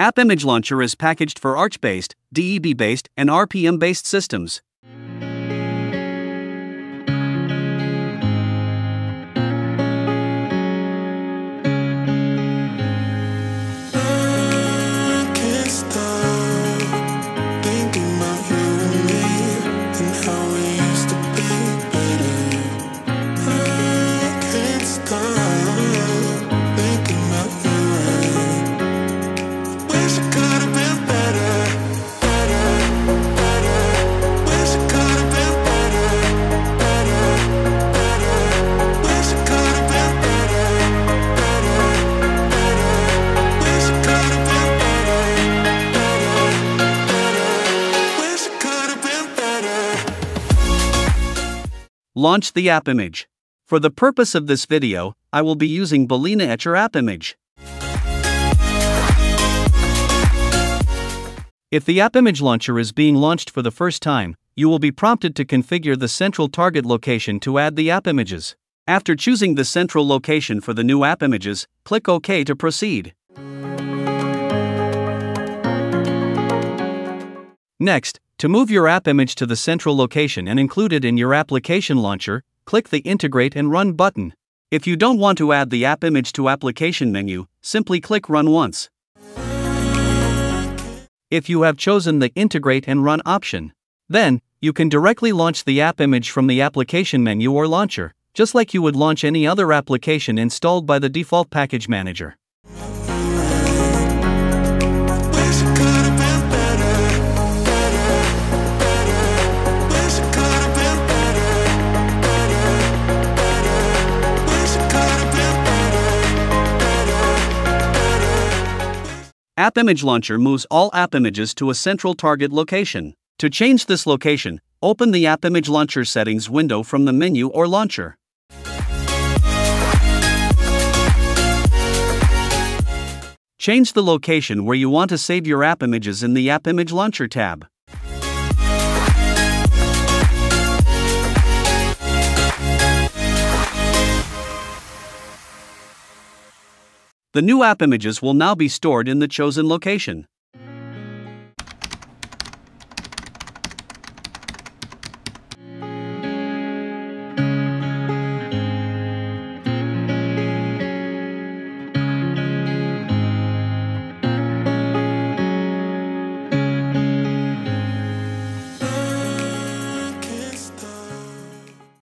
App Image Launcher is packaged for Arch based, DEB based, and RPM based systems. I can't Launch the app image. For the purpose of this video, I will be using Balena Etcher app image. If the app image launcher is being launched for the first time, you will be prompted to configure the central target location to add the app images. After choosing the central location for the new app images, click OK to proceed. Next, to move your app image to the central location and include it in your application launcher, click the Integrate and Run button. If you don't want to add the app image to application menu, simply click Run once. If you have chosen the Integrate and Run option, then you can directly launch the app image from the application menu or launcher, just like you would launch any other application installed by the default package manager. App Image Launcher moves all app images to a central target location. To change this location, open the App Image Launcher settings window from the menu or launcher. Change the location where you want to save your app images in the App Image Launcher tab. The new app images will now be stored in the chosen location.